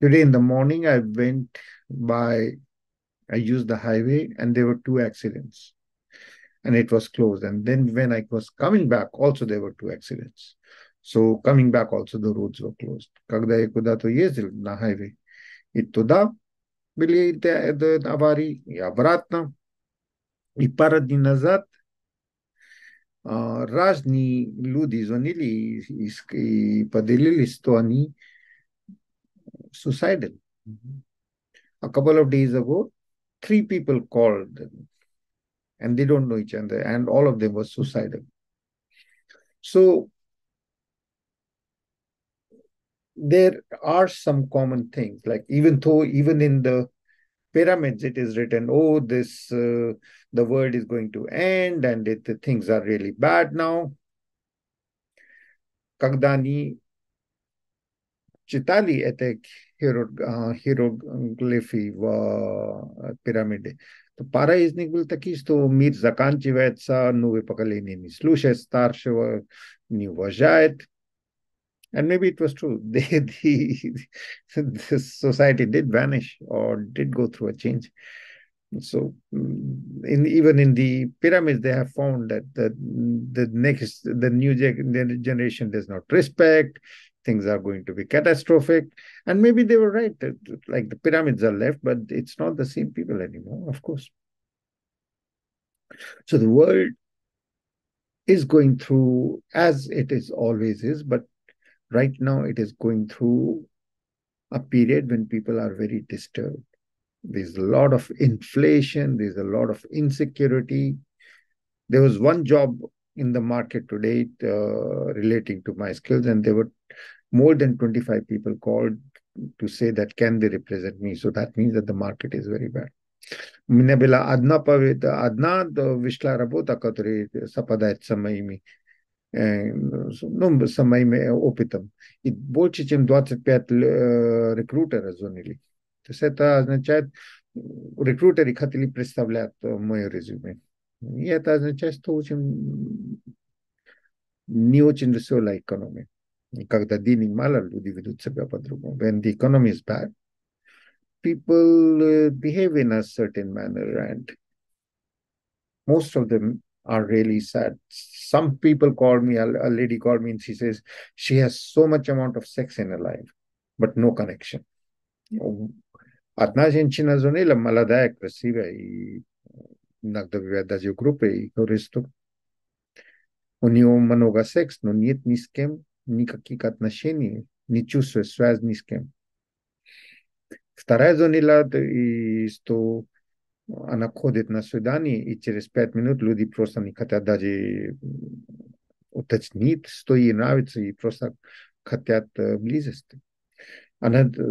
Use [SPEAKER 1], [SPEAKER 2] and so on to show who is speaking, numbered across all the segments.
[SPEAKER 1] Today in the morning, I went by, I used the highway and there were two accidents and it was closed. And then when I was coming back, also there were two accidents. So coming back also the roads were closed. Когда я куда-то ездил на хайве, и туда были аварии, и обратно. И пару дней назад разные люди звонили и, и поделились, что они suicidal. Mm-hmm. A couple of days ago, three people called them, and they don't know each other, and all of them were suicidal. So there are some common things, like even though even in the pyramids it is written, oh, this uh, the world is going to end, and it, things are really bad now. Kagdani они читали это хиероглифы в пирамиде, то пара из них был такие, что мир заканчивается, новое поколение не слушает старшего, не уважает. And maybe it was true. They, the, the society did vanish or did go through a change. So, in even in the pyramids, they have found that the the next the new generation does not respect. Things are going to be catastrophic, and maybe they were right. Like the pyramids are left, but it's not the same people anymore. Of course. So the world is going through as it is always is, but right now it is going through a period when people are very disturbed. There's a lot of inflation, there's a lot of insecurity. There was one job in the market today uh, relating to my skills, and there were more than 25 people called to say that can they represent me. So that means that the market is very bad. Мне была одна, одна вышла работа, которая совпадает с моими ну, с моим опытом. И больше, чем 25 рекрутеров звонили. То есть это означает, рекрутеры хотели представлять мое резюме. И это означает, что очень не очень веселая экономия. И когда денег мало, люди ведут себя по-другому. When the economy is bad, people uh, behave in a certain manner and most of them are really sad. Some people call me, a, a lady called me and she says she has so much amount of sex in her life, but no connection. Одна женщина звонила, молодая, красивая, и иногда бывает даже в группе, и говорит, что у нее много секс, но нет ни с кем никаких отношений, не чувствует связь ни с кем. Вторая звонила, и что она ходит на свидание, и через пять минут люди просто не хотят даже уточнить, что ей нравится, и просто хотят близости. And uh,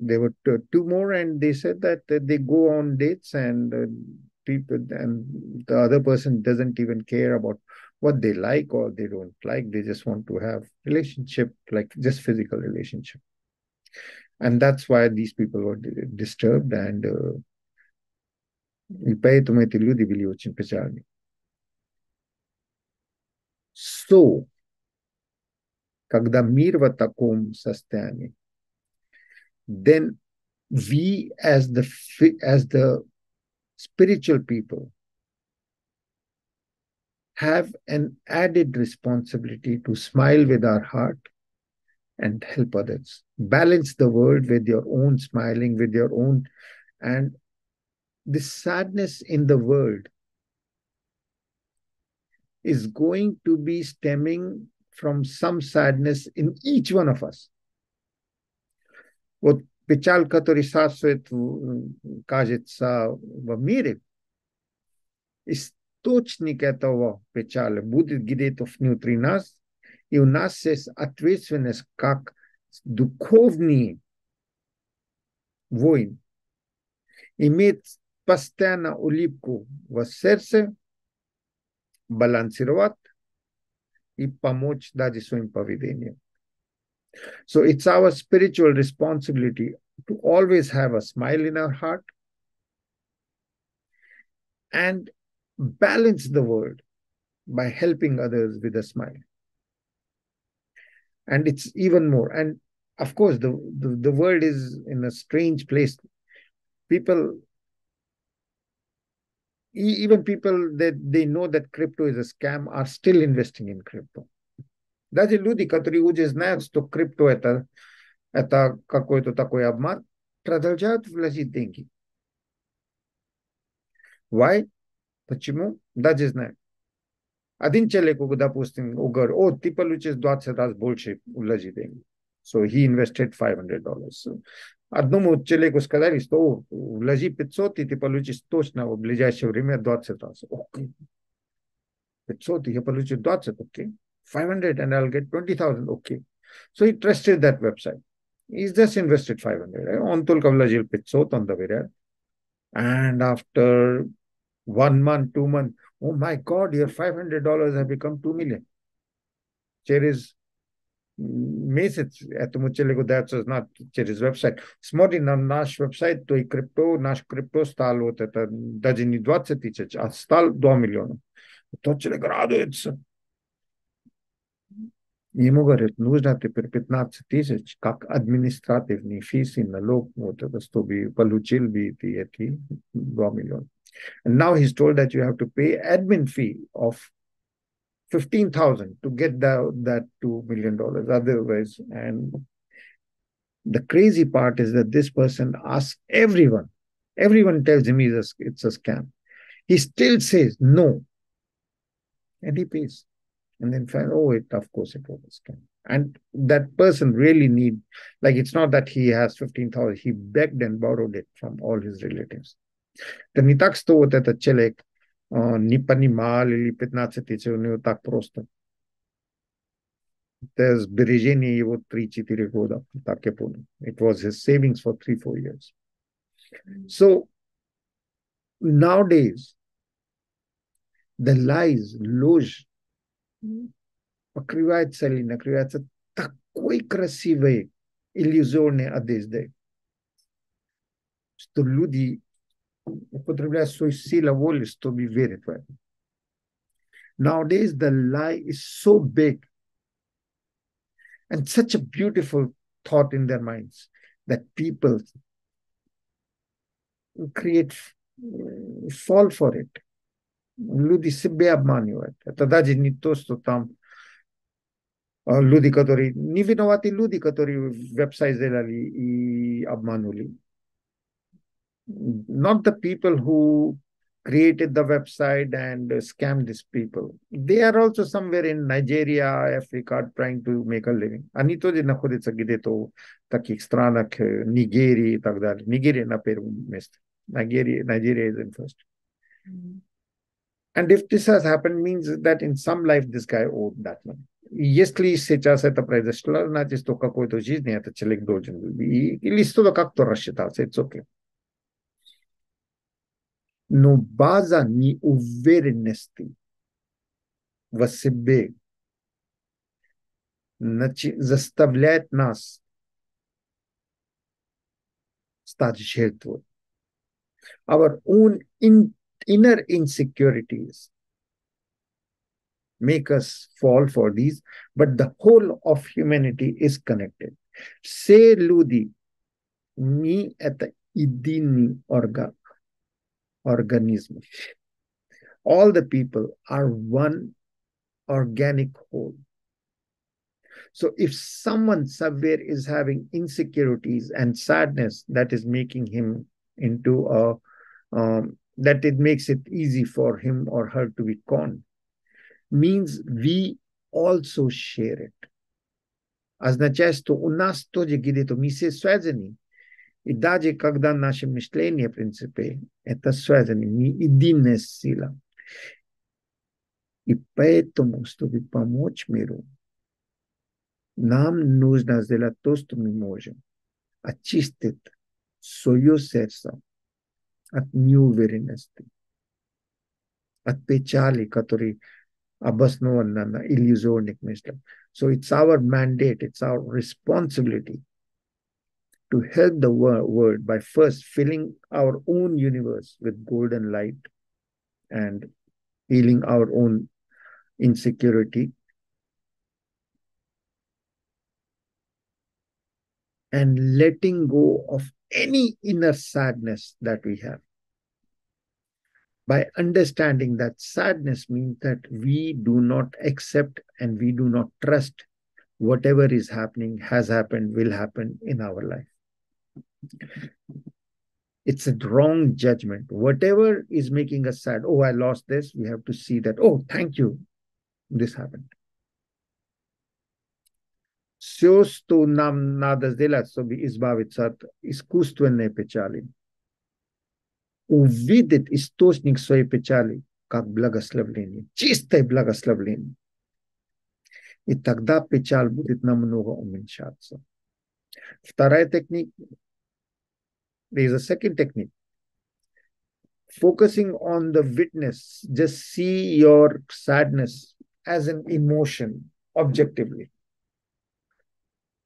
[SPEAKER 1] there were two more, and they said that they go on dates, and uh, people and the other person doesn't even care about what they like or they don't like. They just want to have relationship, like just physical relationship, and that's why these people were disturbed and. Uh, И поэтому эти люди были очень печальны. So, когда мир в таком состоянии, then we as the as the spiritual people have an added responsibility to smile with our heart and help others balance the world with your own smiling with your own and the sadness in the world is going to be stemming from some sadness in each one of us. Вот печаль, которая сасует, кажется, в мире, Источник этого печали будет где-то внутри нас, и у нас есть ответственность как духовный воин иметь постоянно улыбку в сердце, балансировать и помочь даже своим поведением. So it's our spiritual responsibility to always have a smile in our heart and balance the world by helping others with a smile. And it's even more. And of course, the, the, the world is in a strange place. People, even people that they know that crypto is a scam are still investing in crypto. Даже люди, которые уже знают, что крипто это, это какой-то такой обман, продолжают вложить деньги. Why? Почему? Даже знаю. Один человек, допустим, говорит, о, ты получишь 20 раз больше вложи деньги. So he invested $500. So, одному человеку сказали, что вложи 500, и ты получишь точно в ближайшее время 20 раз. Okay. 500, я получу 20, okay. 500 and I'll get 20,000, okay. So he trusted that website. He's just invested 500. Он только вложил 500 on the way And after one month, two months, oh my God, your $500 have become 2 million. Через месяц этому человеку дается знать через веб-сайт. Смотри на наш веб-сайт, то и крипто, наш крипто стал вот это даже не 20 тысяч, а стал 2 миллиона. Тот человек радуется. Ему говорят, нужно теперь 15 тысяч, как административный физ и налог, вот это, чтобы получил бы ты эти 2 миллиона. And now he's told that you have to pay admin fee of 15,000 to get the, that $2 million otherwise. And the crazy part is that this person asks everyone, everyone tells him he's a, it's a scam. He still says no. And he pays. And then find, oh, it, of course it was a scam. And that person really need, like it's not that he has 15,000, he begged and borrowed it from all his relatives. Да не так, что вот этот человек не понимал или 15 тысяч у него так просто. Это сбережение его 3-4 года, так я понял. It was his savings for 3-4 years. So nowadays, the lies, ложь покрывается или накрывается такой красивой иллюзорной одеждой, что люди употребляют свою силу воли, чтобы верить в это. Nowadays, the lie is so big and such a beautiful thought in their minds that people create, fall for it. Люди себе обманывают. Это даже не то, что там люди, которые... Не виноваты люди, которые веб-сайт сделали и обманули not the people who created the website and scammed these people. They are also somewhere in Nigeria, Africa, trying to make a living. Они тоже находятся где-то в таких странах, Нигерии и так далее. Нигерия на первом месте. Nigeria, Nigeria is in first. Mm-hmm. And if this has happened, means that in some life this guy owed that money. Если сейчас это произошло, значит, что какой-то жизни этот человек должен был. Или что-то как-то рассчитался, it's okay. но база неуверенности в себе заставляет нас стать жертвой. Our own in, inner insecurities make us fall for these, but the whole of humanity is connected. Все люди, мы это единый орган organism. All the people are one organic whole. So if someone somewhere is having insecurities and sadness that is making him into a um, that it makes it easy for him or her to be conned, means we also share it. Означает, что у нас тоже где-то мы все связаны. И даже когда наше мышление, в принципе, это связано, не единая сила. И поэтому, чтобы помочь миру, нам нужно сделать то, что мы можем. Очистить свое сердце от неуверенности, от печали, который обоснован на иллюзорных мыслях. So it's our mandate, it's our responsibility to help the world by first filling our own universe with golden light and healing our own insecurity and letting go of any inner sadness that we have. By understanding that sadness means that we do not accept and we do not trust whatever is happening, has happened, will happen in our life It's a wrong judgment. Whatever is making us sad, oh, I lost this, we have to see that, oh, thank you, this happened. Все, что нам надо сделать, чтобы избавиться от искусственной печали. Увидеть источник своей печали как благословление, чистое благословление. И тогда печаль будет намного уменьшаться. Вторая техника. There is a second technique. Focusing on the witness, just see your sadness as an emotion objectively.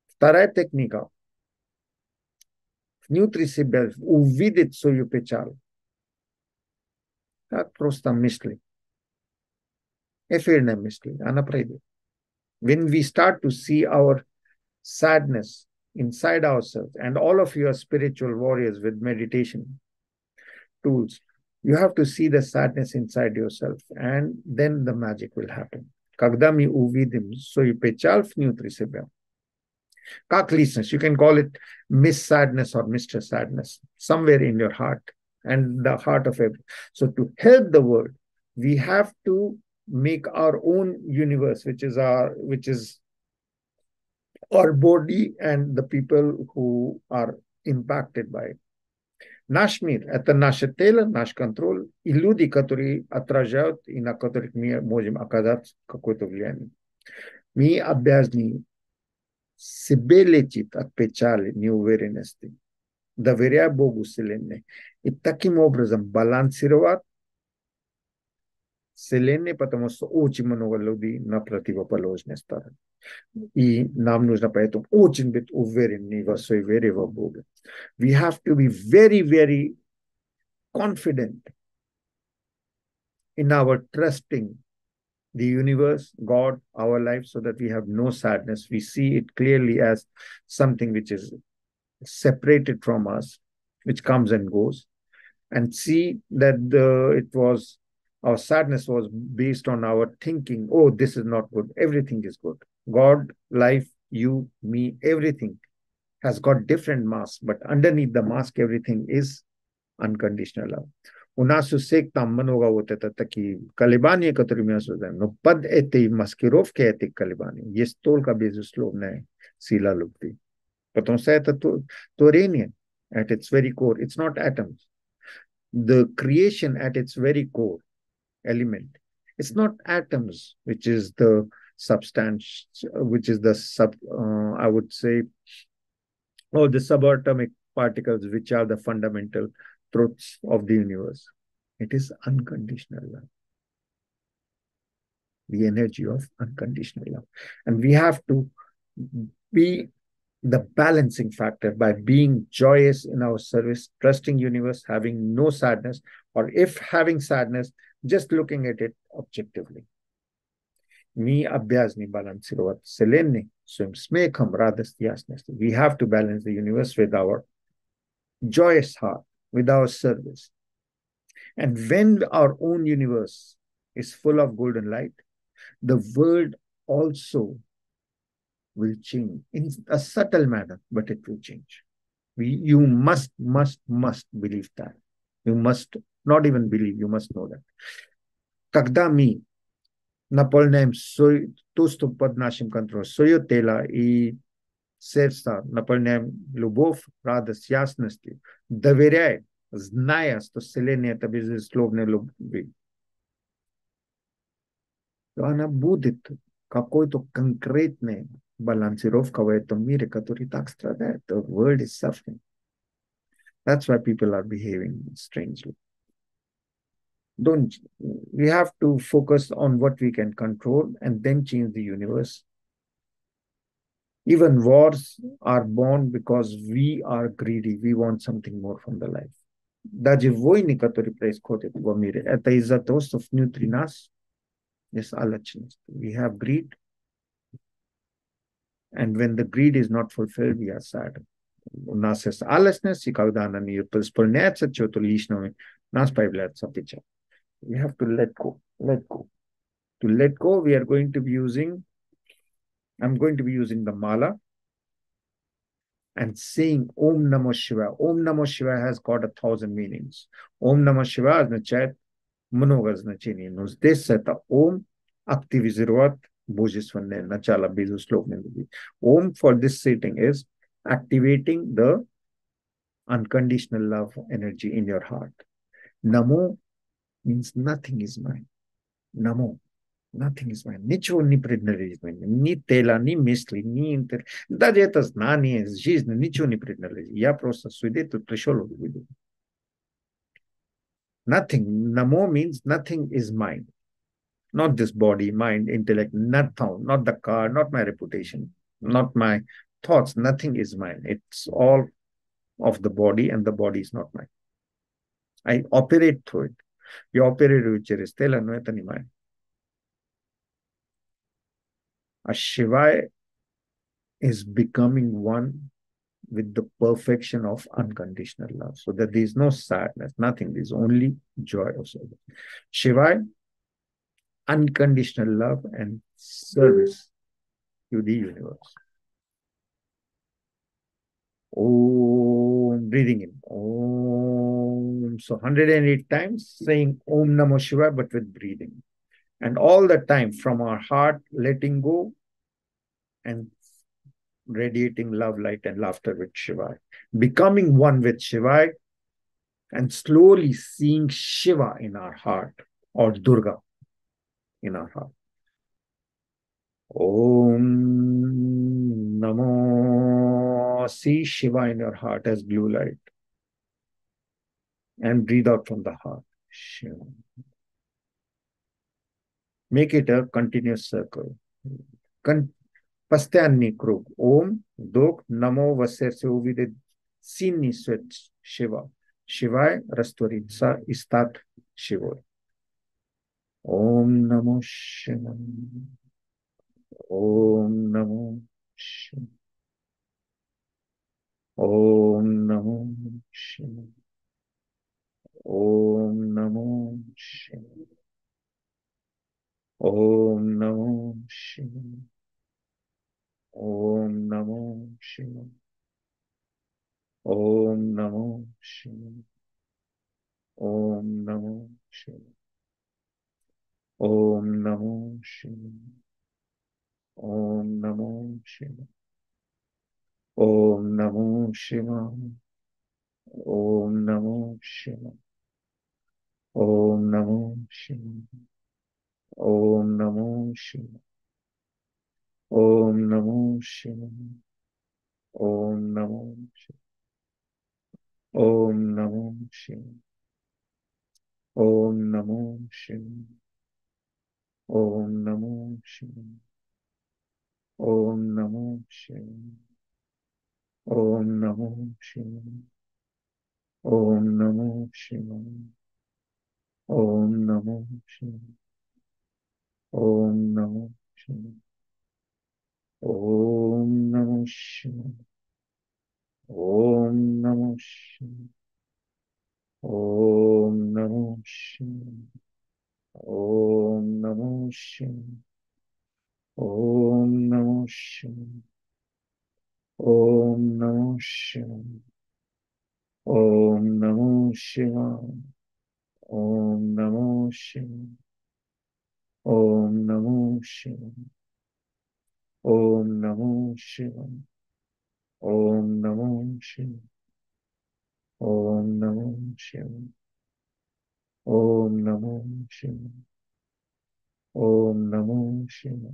[SPEAKER 1] Вторая техника. Внутри себя увидеть свою печаль. Как просто мысли. Эфирные мысли. Она пройдет. When we start to see our sadness inside ourselves, and all of you are spiritual warriors with meditation tools, you have to see the sadness inside yourself, and then the magic will happen. Когда мы увидим свою печаль внутри себя, Kaklisness, you can call it Miss Sadness or Mr. Sadness, somewhere in your heart and the heart of every. So to help the world, we have to make our own universe, which is our which is our body and the people who are impacted by it. Наш мир – это наше тело, наш контроль и люди, которые отражают и на которых мы можем оказать какое-то влияние. Мы обязаны себе летит от печали, неуверенности, доверяя Богу Вселенной. И таким образом балансировать Вселенной, потому что очень много людей на противоположной стороне. И нам нужно поэтому очень быть уверенны в своей вере в Бога. We have to be very, very confident in our trusting the universe, God, our life, so that we have no sadness. We see it clearly as something which is separated from us, which comes and goes, and see that the, it was our sadness was based on our thinking, oh, this is not good. Everything is good. God, life, you, me, everything has got different masks, but underneath the mask, everything is unconditional love. У нас у сект там много вот это такие колебания, которые мы осознаем. Но под этой маскировкой этих колебаний есть только безусловная сила любви. Потому что это творение at its very core. It's not atoms. The creation at its very core element. It's not atoms, which is the substance, which is the sub, uh, I would say, or the subatomic particles, which are the fundamental truths of the universe. It is unconditional love. The energy of unconditional love. And we have to be the balancing factor by being joyous in our service, trusting universe, having no sadness, or if having sadness, just looking at it objectively. We have to balance the universe with our joyous heart with our service. And when our own universe is full of golden light, the world also will change in a subtle manner, but it will change. We, you must, must, must believe that. You must not even believe, you must know that. Когда мы наполняем свой, то, что под нашим контролем, свое тело и сердце, наполняем любовь, радость, ясностью, доверяем, зная, что Вселенная – это безусловная любви, то она будет какой-то конкретной балансировка в этом мире, который так страдает. The world is suffering. That's why people are behaving strangely. Don't we have to focus on what we can control and then change the universe even wars are born because we are greedy. We want something more from the life. Даже войны, которые происходят в мире, это из-за того, что внутри нас есть алчность. We have greed. And when the greed is not fulfilled, we are sad. u nas jest alles, ne, si kao dana ni spolnjaca, če to lišno, nas pa je vledca piča. we have to let go let go to let go we are going to be using i'm going to be using the mala and saying Om Namo Shiva. Om Namo Shiva has got a thousand meanings. Om Namo Shiva is nachat, manogas nachini. Nos deseta Om akti vizirvat bhojisvanne nachala bezu slok Om for this sitting is activating the unconditional love energy in your heart. Namo means nothing is mine. Namo. Nothing is mine. Ничего не принадлежит Ни тела, ни мысли, ни интер... Даже это знание, жизнь, ничего не принадлежит. Я просто свидетель пришел увидел. Nothing. Namo means nothing is mine. Not this body, mind, intellect, not found, not the car, not my reputation, not my thoughts. Nothing is mine. It's all of the body and the body is not mine. I operate through it. Jag opererade ut jerestela, nu este nimeni. A Shiva is becoming one with the perfection of unconditional love. So that there is no sadness, nothing. There is only joy of service. Shiva, unconditional love and service to the universe. Om, breathing in. Om. So 108 times saying Om Namo Shiva, but with breathing. And all the time from our heart, letting go and radiating love, light, and laughter with Shiva. Becoming one with Shiva and slowly seeing Shiva in our heart or Durga in our heart. Om Namo. See Shiva in your heart as blue light. And breathe out from the heart. Shiva. Make it a continuous circle. Con- Pastanni krug. Om dok namo vaserse uvide sinni svet Shiva. Shivai rastoritsa istat Shiva. Om namo Shiva. Om namo Om NaMo Shiv Om NaMo Shiv Om NaMo Shiv Om NaMo Shiv Om NaMo Shiv Om NaMo Om NaMo Om Namo Shiva. Om Namo Shiva. Om Namo Shiva. Om Namo Shiva. Om Namo Shiva. Om Namo Shiva. Om Namo Shiva. Om Namo Shiva. Om Namo Shiva. Om Namo Shiva. Om Namo Shiva. Om Namo Shiva. Om Namo Shiva. Om Namo Shiva. Om Namo Shiva. Om Namo Shiva. Om Namo Shiva. Om Namo Shiva. Om Namo Shiva. Om Namo Shiva. Om Namo Shiva. Om Namo Shiva. Om Namo Shiva. Om Namo Shiva. Om Namo Shiva. Om Namo Shiva. Om Namo Shiva. Om Namo Shiva. Om Namo Shiva.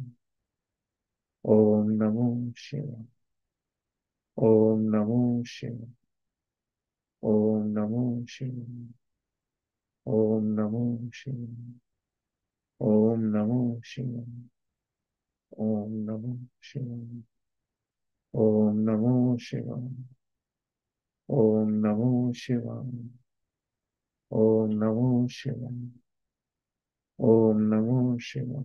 [SPEAKER 1] Om Namo Shiva. Om Namo Shiva. Om Namo Shiva. Om Namo Shiva. Om Namo Shiva. Om Namo Shiva. Om Namo Shiva. Om Namo Shiva. Om Namo Shiva. Om Namo Shiva.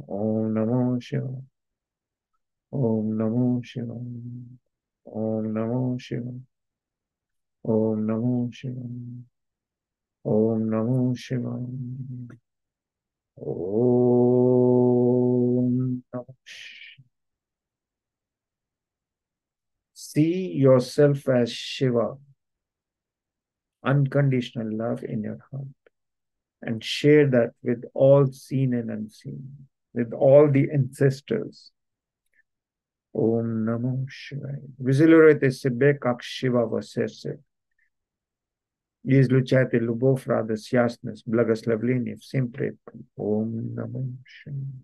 [SPEAKER 1] Om Namo Shiva. Om Namo Shiva. Om Namo Shiva. Om Namo Shiva. Om Namo Shivaya. Om Namo Shivaya. See yourself as Shiva, unconditional love in your heart, and share that with all seen and unseen with all the ancestors. Om Namo Shivaya. Vizilurete sebekak Shiva vasese. Izlučajte ljubov, radost, jasnost, blagoslovljenje vsem predkom. Om Namo Shivaya.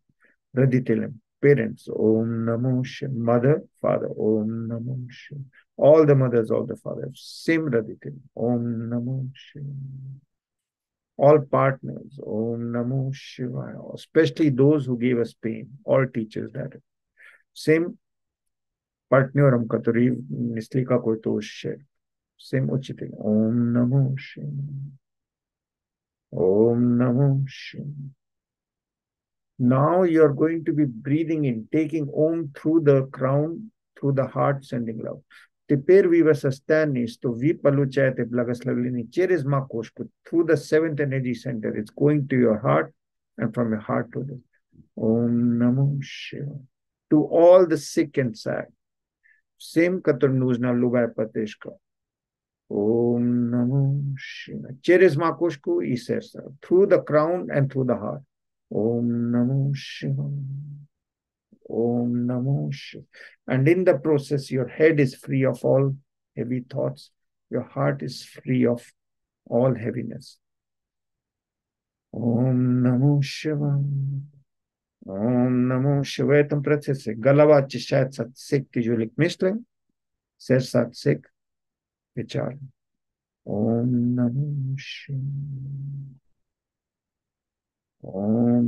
[SPEAKER 1] Roditeljem, parents, Om Namo Shivaya. Mother, father, Om Namo Shivaya. All the mothers, all the fathers, same Raditil, Om Namo Shivaya all partners, Om Namo Shivaya, especially those who gave us pain, all teachers that. Same partneram katuri nislika koitoshe. Same uchite. Om Namo Shivaya. Om Namo Shivaya. Now you're going to be breathing in, taking Om through the crown, through the heart, sending love. Теперь вы в состоянии, что вы получаете благословение через макушку, through the seventh energy center. It's going to your heart and from your heart to the Om Namo Shivaya. To all the sick and sad. Всем, которым нужна любая поддержка. Om Namo Shivaya. Через макушку и сердце. Through the crown and through the heart. Om Namo Shivaya. Om Namo Shivaya. And in the process, your head is free of all heavy thoughts. Your heart is free of all heaviness. Om Namo Shivaya. Om Namo Shivaya. В этом процессе голова очищается от всех тяжелых мыслей, сердце от всех печали. Om Namo Shivaya. Om Namo Shivaya.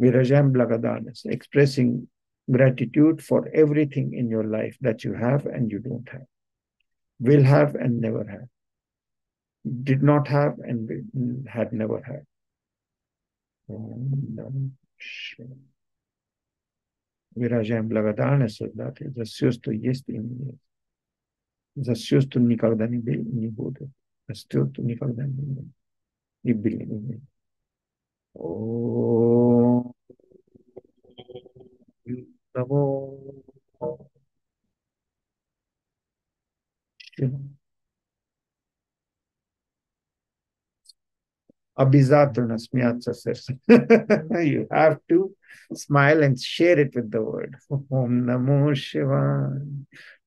[SPEAKER 1] Virajam Blagadanas, expressing gratitude for everything in your life that you have and you don't have, will have and never have, did not have and will- had never had. Om Namo Shivaya. Выражаем благодарность Создателю за все, что есть и не есть. За все, что никогда не было и не будет. За все, что никогда не было. И было и не будет. Om Namo Abhizatuna Smyatsa Sirsa. You have to smile and share it with the word. Om Namo Shiva.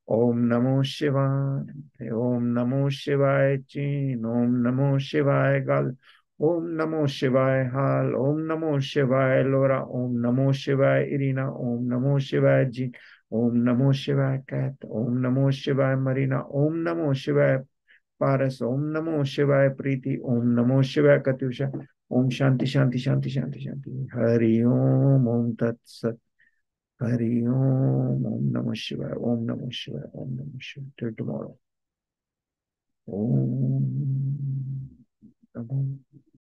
[SPEAKER 1] Om Namo Shiva. Om Namo शिवाय चीन ओम नमो शिवाय गल ओम नमो शिवाय हाल ओम नमो शिवाय लोरा ओम नमो शिवाय Irina ओम नमो शिवाय जी ओम नमो शिवाय कैत ओम नमो शिवाय मरीना ओम नमो शिवाय पारस ओम नमो शिवाय प्रीति ओम नमो शिवाय कत्युषा ओम शांति शांति शांति शांति शांति हरि ओम ओम तत्सत हरि ओम ओम नमो शिवाय ओम नमो शिवाय ओम नमो शिवाय टिल टुमारो ओम नमो